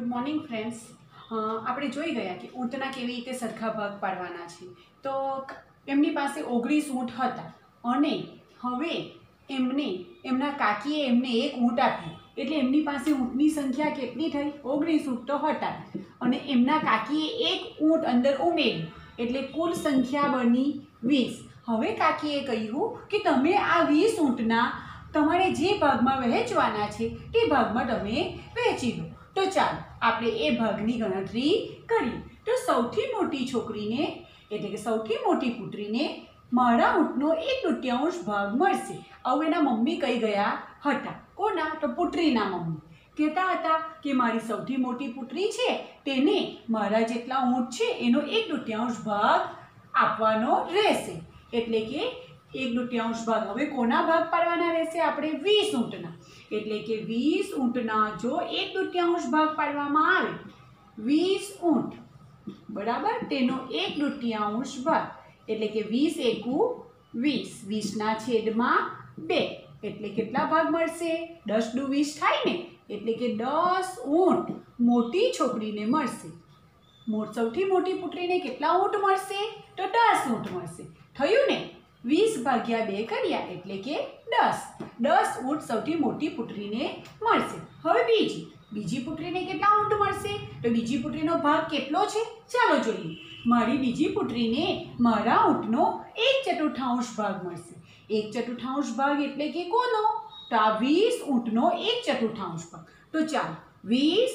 Good morning friends આપણે જોઈ ગયા કે ઊંટના કેવી રીતે સરખા ભાગ પાડવાના છે. તો એમની પાસે ઓગણીસ ઊંટ હતા અને હવે એમને, એમના કાકીએ એમને એક ઊંટ આપ્યું. એટલે એમની પાસે ઊંટની સંખ્યા કેટલી થઈ? ઓગણીસ ઊંટ તો હતા. અને એમના કાકીએ એક ઊંટ અંદર ઉમેર્યું. એટલે કુલ સંખ્યા બની વીસ. હવે કાકીએ કહ્યું કે તમે આ વીસ ઊંટના તમારે જે ભાગમાં વહેંચવાના છે તે ભાગમાં તમે વહેંચી દો તો ચાલો, આપણે એ ભાગની ગણતરી કરીએ તો સૌથી મોટી છોકરીને, એટલે કે સૌથી મોટી પુત્રીને મારા ઊંટનો એક તૃતીયાંશ ભાગ મળશે. આવું એના મમ્મી કહી ગયા હતા. કોના? તો પુત્રીના મમ્મી. કહેતા હતા કે મારી સૌથી મોટી પુત્રી છે, તેને મારા જેટલા ઊંટ છે, એનો એક તૃત્યાંશ ભાગ આપવાનો રહેશે. એટલે કે એક દુટિયાંશ ભાગ. હવે કોના ભાગ પાડવાના રહેશે? આપણે વીસ ઊંટના. એટલે કે વીસ ઊંટના જો એક દુટિયાંશ ભાગ પાડવામાં આવે, વીસ ઊંટ. બરાબર? તેનો એક દુટિયાંશ ભાગ. એટલે કે વીસ એકુ વીસ. વીસના છેદમાં બે. એટલે કેટલા ભાગ મળશે? દસ દુ વીસ થાય ને? એટલે કે દસ ઊંટ મોટી છોકરીને મળશે. સૌથી મોટી પુત્રીને કેટલા ઊંટ મળશે? તો દસ ઊંટ મળશે. થયું ને? વીસ ભાગ્યા બે કર્યા એટલે કે દસ. દસ ઊંટ સૌથી મોટી પુત્રીને મળશે. હવે બીજી. બીજી પુત્રીને કેટલા ઊંટ મળશે? તો બીજી પુત્રીનો ભાગ કેટલો છે? ચાલો જોઈએ. મારી બીજી પુત્રીને મારા ઊંટનો એક ચતુર્થાંશ ભાગ મળશે. એક ચતુર્થાંશ ભાગ એટલે કે કોનો? તો આ વીસ ઊંટનો એક ચતુર્થાંશ ભાગ. તો ચાલો. વીસ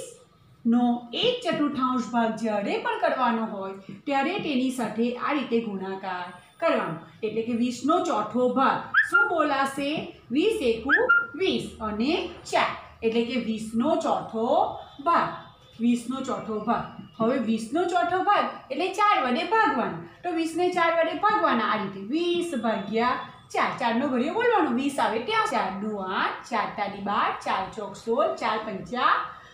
નો એક ચતુર્થાંશ ભાગ જ્યારે પણ કરવાનો હોય, ત્યારે તેની સાથે આ રીતે ગુણાકાર કરવાનો. એટલે કે વીસનો ચોથો ભાગ. શું બોલાશે? વીસ એકુ વીસ અને ચાર. એટલે કે વીસનો ચોથો ભાગ. વીસનો ચોથો ભાગ. હવે વીસનો ચોથો ભાગ એટલે ચાર વડે ભાગવાનો. તો વીસને ચાર વડે ભાગવાના. આ રીતે વીસ ભાગ્યા ચાર. ચારનો ઘડિયો બોલવાનો. વીસ આવે ત્યાં ચાર. દુ આઠ, ચાર તારી બાર, ચાર ચોક સોળ, ચાર પંચા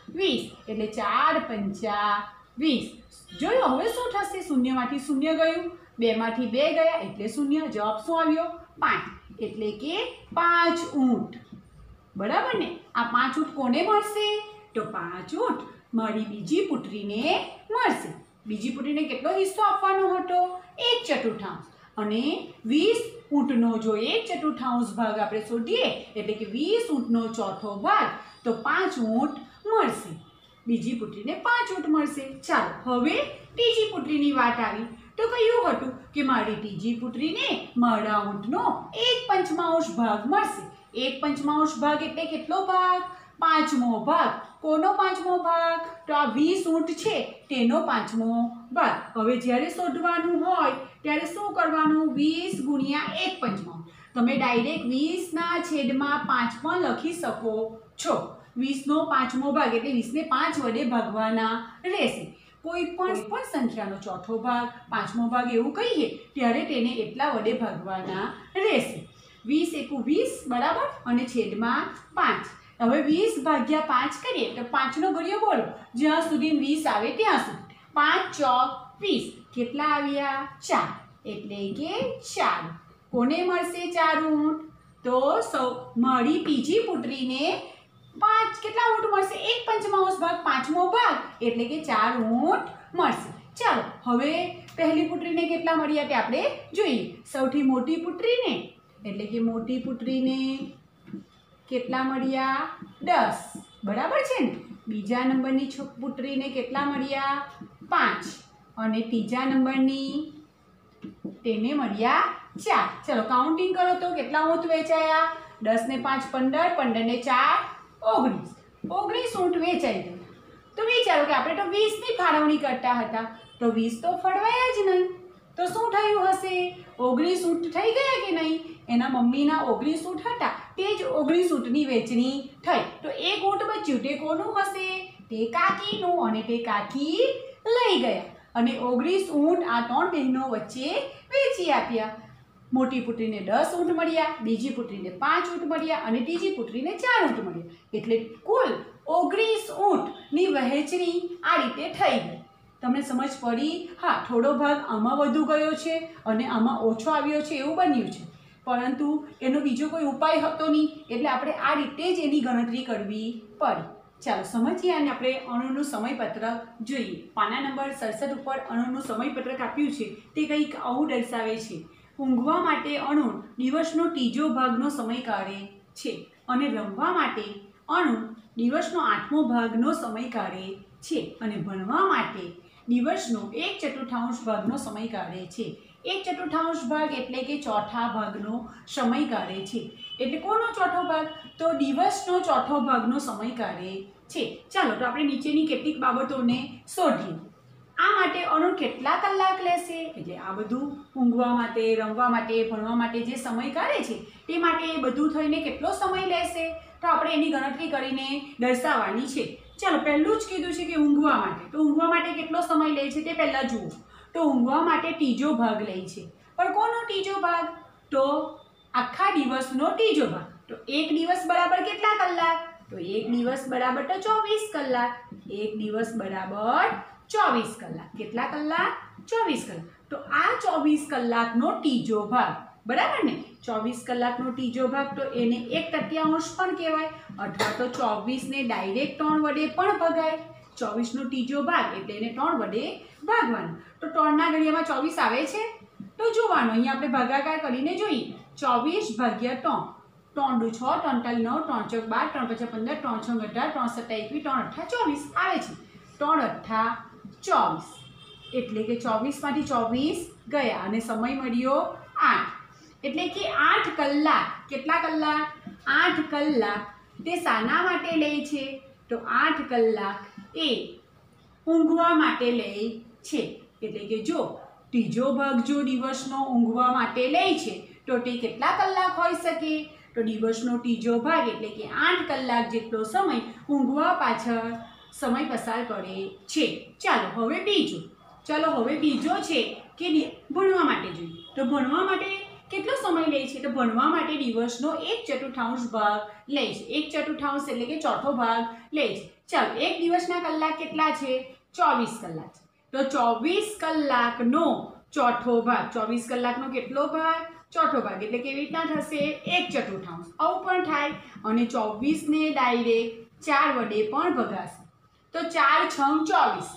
વીસ. એટલે ચાર પંચા વીસ. જોયું? હવે શું થશે? શૂન્યમાંથી શૂન્ય ગયું. બેમાંથી બે ગયા એટલે શૂન્ય, જવાબ શું આવ્યો? પાંચ. એટલે કે પાંચ ઊંટ. બરાબર ને? આ પાંચ ઊંટ કોને મળશે? તો પાંચ ઊંટ મારી બીજી પુત્રીને મળશે. બીજી પુત્રીને કેટલો હિસ્સો આપવાનો હતો? એક ચતુર્થાંશ. અને વીસ ઊંટનો જો એક ચતુર્થાંશ ભાગ આપણે શોધીએ, એટલે કે વીસ ઊંટનો ચોથો ભાગ, તો પાંચ ઊંટ મળશે. બીજી પુત્રીને પાંચ ઊંટ મળશે. ચાલો, હવે ત્રીજી પુત્રીની વાત આવી. તો કહ્યું હતું કે મારી ત્રીજી પુત્રીને મારા ઊંટનો એક પંચમાંશ ભાગ મળશે. એક પંચમાંશ ભાગ એટલે કેટલો ભાગ? પાંચમો ભાગ. કોનો પાંચમો ભાગ? તો આ વીસ ઊંટ છે, તેનો પાંચમો ભાગ. હવે જ્યારે શોધવાનું હોય, ત્યારે શું કરવાનું? વીસ ગુણ્યા એક પંચમાંશ તમે ડાયરેક્ટ વીસના છેદમાં પાંચ પણ લખી શકો છો. વીસનો પાંચમો ભાગ એટલે વીસને પાંચ વડે ભાગવાના રહેશે. કોઈ પણ પણ સંખ્યાનો ચોથો ભાગ પાંચમો ભાગ એવું કહીએ ત્યારે તેને એટલા વડે ભાગવાના રહેશે. વીસ એકુ વીસ બરાબર? અને છેદમાં પાંચ. હવે વીસ ભાગ્યા પાંચ કરીએ તો પાંચનો ઘડિયો બોલો. જ્યાં સુધી વીસ આવે ત્યાં સુધી. પાંચ ચોક વીસ. કેટલા આવ્યા? ચાર. એટલે કે ચાર. કોને મળશે ચાર ઊંટ? તો સૌ મારી બીજી પુત્રીને પાંચ કેટલા ઊંટ મળશે? એક પંચમાંશ ભાગ પાંચમો ભાગ. એટલે કે ચાર ઊંટ મળશે. ચાલો, હવે પહેલી પુત્રીને કેટલા મળ્યા તે આપણે જોઈએ. સૌથી મોટી પુત્રીને, એટલે કે મોટી પુત્રીને કેટલા મળ્યા? દસ. બરાબર છે ને? બીજા નંબરની છોક પુત્રીને કેટલા મળ્યા? પાંચ. અને ત્રીજા નંબરની તેને મળ્યા ચાર. ચલો કાઉન્ટિંગ કરો તો કેટલા ઊંટ વેચાયા? દસ ને પાંચ, પંદર. પંદર ને ચાર ઓગણીસ. ઓગણીસ ઊંટ વેચાઈ ગયું. તો વિચારો કે આપણે તો વીસની ફાળવણી કરતા હતા. તો વીસ તો ફળવાયા જ નહીં. તો શું થયું હશે? ઓગણીસ ઊંટ થઈ ગયા કે નહીં? એના મમ્મીના ઓગણીસ ઊંટ હતા. તે જ ઓગણીસ ઊંટની વેચણી થઈ. તો એક ઊંટ બચ્યું. તે કોનું હશે? તે કાકીનું. અને તે કાકી લઈ ગયા. અને ઓગણીસ ઊંટ આ ત્રણ બહેનો વચ્ચે વેચી આપ્યા. મોટી પુત્રીને દસ ઊંટ મળ્યા, બીજી પુત્રીને પાંચ ઊંટ મળ્યા અને ત્રીજી પુત્રીને ચાર ઊંટ મળ્યા. એટલે કુલ ઓગણીસ ઊંટની વહેંચણી આ રીતે થઈ ગઈ. તમને સમજ પડી? હા, થોડો ભાગ આમાં વધુ ગયો છે અને આમાં ઓછો આવ્યો છે એવું બન્યું છે. પરંતુ એનો બીજો કોઈ ઉપાય હતો નહીં, એટલે આપણે આ રીતે જ એની ગણતરી કરવી પડી. ચાલો, સમજીએ અને આપણે અણુનું સમયપત્રક જોઈએ. પાના નંબર સડસઠ ઉપર અણુનું સમયપત્રક આપ્યું છે. તે કંઈક આવું દર્શાવે છે. ઊંઘવા માટે અણુ દિવસનો ત્રીજો ભાગનો સમય કાઢે છે અને રમવા માટે અણુ દિવસનો આઠમો ભાગનો સમય કાઢે છે અને ભણવા માટે દિવસનો એક ચતુર્થાંશ ભાગનો સમય કાઢે છે. એક ચતુર્થાંશ ભાગ એટલે કે ચોથા ભાગનો સમય કાઢે છે. એટલે કોનો ચોથો ભાગ? તો દિવસનો ચોથો ભાગનો સમય કાઢે છે. ચાલો તો આપણે નીચેની કેટલીક બાબતોને શોધીએ. આ માટે અણુ કેટલા કલાક લેશે? એટલે આ બધું ઊંઘવા માટે, રમવા માટે, ભણવા માટે જે સમય કાઢે છે, તે માટે એ બધું થઈને કેટલો સમય લેશે? તો આપણે એની ગણતરી કરીને દર્શાવવાની છે. ચાલો, પહેલું જ કીધું છે કે ઊંઘવા માટે. તો ઊંઘવા માટે કેટલો સમય લે છે તે પહેલાં જુઓ. તો ઊંઘવા માટે ત્રીજો ભાગ લે છે. પણ કોનો ત્રીજો ભાગ? તો આખા દિવસનો ત્રીજો ભાગ. તો એક દિવસ બરાબર કેટલા કલાક? તો એક દિવસ બરાબર તો ચોવીસ કલાક. એક દિવસ બરાબર ચોવીસ કલાક. કેટલા કલાક? ચોવીસ કલાક. તો આ ચોવીસ કલાકનો ત્રીજો ભાગ. બરાબર ને? ચોવીસ કલાકનો ત્રીજો ભાગ તો એને એક તૃતીયાંશ પણ કહેવાય. અથવા તો ચોવીસને ડાયરેક્ટ ત્રણ વડે પણ ભગાય. ચોવીસનો ત્રીજો ભાગ એટલે એને ત્રણ વડે ભાગવાનો. તો ત્રણના ઘડિયામાં ચોવીસ આવે છે? તો જોવાનું અહીંયા આપણે ભાગાકાર કરીને જોઈએ. ચોવીસ ભાગ્યા ત્રણ. ત્રણ દુ છ, ત્રણ તાલી નવ, ત્રણ ચોક બાર, ત્રણ પચાસ પંદર, ત્રણ છ અઢાર ત્રણ સત્તા એકવીસ ત્રણ અઠ્ઠા ચોવીસ આવે છે. ત્રણ અઠ્ઠા ચોવીસ. એટલે કે ચોવીસમાંથી ચોવીસ ગયા અને સમય મળ્યો આઠ. એટલે કે આઠ કલાક. કેટલા કલાક? આઠ કલાક. તે શાના માટે લે છે? તો આઠ કલાક એ ઊંઘવા માટે લે છે. એટલે કે જો ત્રીજો ભાગ જો દિવસનો ઊંઘવા માટે લે છે, તો તે કેટલા કલાક હોઈ શકે? તો દિવસનો ત્રીજો ભાગ એટલે કે આઠ કલાક જેટલો સમય ઊંઘવા પાછળ સમય પસાર કરે છે. ચાલો હવે બીજો. ચાલો હવે બીજો છે કે ભણવા માટે જોઈએ. તો ભણવા માટે કેટલો સમય લે છે? તો ભણવા માટે દિવસનો એક ચતુર્થાંશ ભાગ લે છે. એક ચતુર્થાંશ એટલે કે ચોથો ભાગ લે છે. ચાલો, એક દિવસના કલાક કેટલા છે? ચોવીસ કલાક તો ચોવીસ કલાકનો ચોથો ભાગ. ચોવીસ કલાકનો કેટલો ભાગ? ચોથો ભાગ. એટલે કેવી રીતના થશે? એક ચતુર્થાંશ. આવું પણ થાય અને ચોવીસને ડાયરેક્ટ ચાર વડે પણ ભગાશે. તો ચાર છંગ ચોવીસ.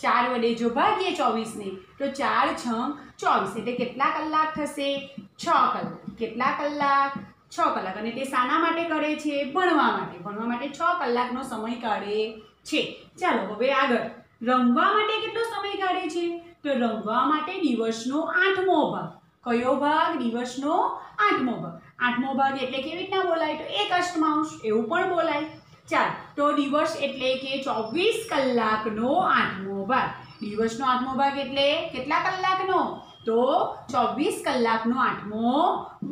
ચાર વડે જો ભાગીએ ચોવીસને, તો ચાર છંગ ચોવીસ. એટલે કેટલા કલાક થશે? છ કલાક. કેટલા કલાક? છ કલાક. અને તે શાના માટે કરે છે? ભણવા માટે. ભણવા માટે છ કલાકનો સમય કાઢે છે. ચાલો, હવે આગળ. રમવા માટે કેટલો સમય કાઢે છે? તો રમવા માટે દિવસનો આઠમો ભાગ. કયો ભાગ? દિવસનો આઠમો ભાગ. આઠમો ભાગ એટલે કેવી રીતના બોલાય? તો એક અષ્ટમાંશ. એવું પણ બોલાય. ચાલ તો દિવસ એટલે કે ચોવીસ કલાકનો આઠમો ભાગ. દિવસનો આઠમો ભાગ એટલે કેટલા કલાકનો? તો ચોવીસ કલાકનો આઠમો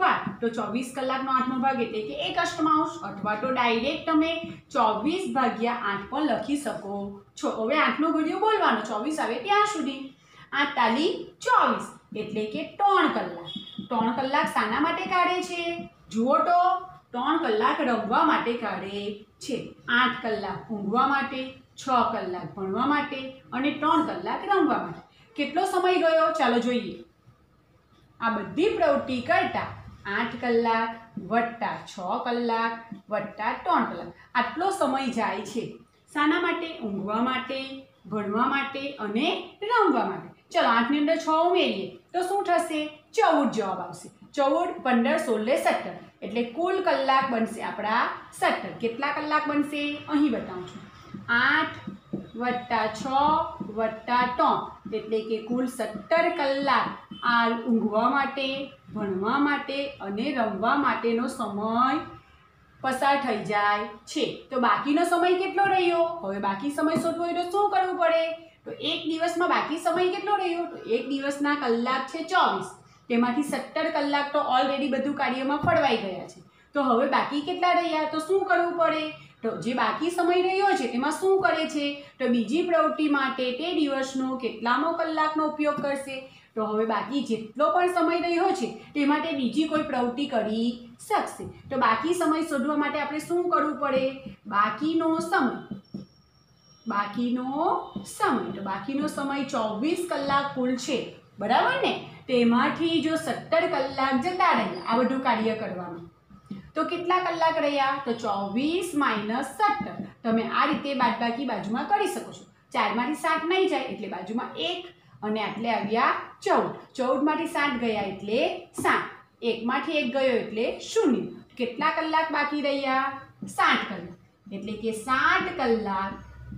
ભાગ. તો ચોવીસ કલાકનો આઠમો ભાગ એટલે કે એક અષ્ટમાંશ. અથવા તો ડાયરેક્ટ તમે ચોવીસ ભાગ્યા આઠ પણ લખી શકો છો. હવે આઠનો ઘડિયો બોલવાનો. ચોવીસ આવે ત્યાં સુધી. આઠ તાલી ચોવીસ એટલે કે ત્રણ કલાક. ત્રણ કલાક શાના માટે કાઢે છે? જુઓ તો, ત્રણ કલાક રમવા માટે કાઢે છે. આઠ કલાક ઊંઘવા માટે, છ કલાક ભણવા માટે અને ત્રણ કલાક રમવા માટે. કેટલો સમય ગયો? ચાલો જોઈએ. આ બધી પ્રવૃત્તિ કરતા આઠ કલાક વત્તા છ કલાક વત્તા ત્રણ કલાક. આટલો સમય જાય છે. શાના માટે, ઊંઘવા માટે, ભણવા માટે અને રમવા માટે. ચલો આઠની અંદર છ ઉમેરીએ. તો શું થશે? ચૌદ જવાબ આવશે. ચૌદ, પંદર સોળ સત્તર. એટલે કુલ કલાક બનશે આપણા સત્તર. કેટલા કલાક બનશે? અહીં બતાવું છું. આઠ વત્તા છ વત્તા ત્રણ. એટલે કે કુલ સત્તર કલાક આ ઊંઘવા માટે, ભણવા માટે અને રમવા માટેનો સમય પસાર થઈ જાય છે. તો બાકીનો સમય કેટલો રહ્યો? હવે બાકી સમય શોધવો હોય તો શું કરવું પડે? તો એક દિવસમાં બાકી સમય કેટલો રહ્યો? તો એક દિવસના કલાક છે ચોવીસ. તેમાંથી સત્તર કલાક તો ઓલરેડી બધું કાર્યમાં ફળવાઈ ગયા છે. તો હવે બાકી કેટલા રહ્યા? તો શું કરવું પડે? તો જે બાકી સમય રહ્યો છે તેમાં શું કરે છે? તો બીજી પ્રવૃત્તિ માટે તે દિવસનો કેટલામો કલાકનો ઉપયોગ કરશે? તો હવે બાકી જેટલો પણ સમય રહ્યો છે, તે માટે બીજી કોઈ પ્રવૃત્તિ કરી શકશે. તો બાકી સમય શોધવા માટે આપણે શું કરવું પડે? બાકીનો સમય. બાકીનો સમય. તો બાકીનો સમય ચોવીસ કલાક કુલ છે. બરાબર ને? તેમાંથી જો સત્તર કલાક જતા રહ્યા, આ બધું કાર્ય કરવાનું તો કેટલા કલાક રહ્યા? તો ચોવીસ માઇનસ સત્તર. તમે આ રીતે બાદબાકી બાજુમાં કરી શકો છો. ચારમાંથી સાત નહીં જાય એટલે બાજુમાં એક અને આટલે આવ્યા ચૌદ. ચૌદમાંથી સાત ગયા એટલે સાત. એકમાંથી એક ગયો એટલે શૂન્ય. કેટલા કલાક બાકી રહ્યા? સાત કલાક. એટલે કે સાત કલાક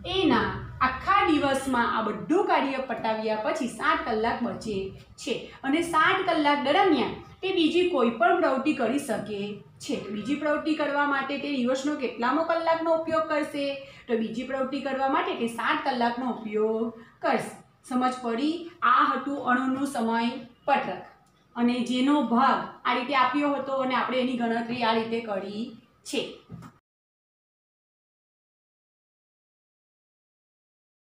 એના આખા દિવસમાં આ બધું કાર્ય પતાવ્યા પછી સાત કલાક બચે છે. અને સાત કલાક દરમિયાન તે બીજી કોઈ પણ પ્રવૃત્તિ કરી શકે છે. બીજી પ્રવૃત્તિ કરવા માટે તે દિવસનો કેટલામો કલાકનો ઉપયોગ કરશે? તો બીજી પ્રવૃત્તિ કરવા માટે તે સાત કલાકનો ઉપયોગ કરશે. સમજ પડી? આ હતું અણુનું સમય પત્રક અને જેનો ભાગ આ રીતે આપ્યો હતો અને આપણે એની ગણતરી આ રીતે કરી છે.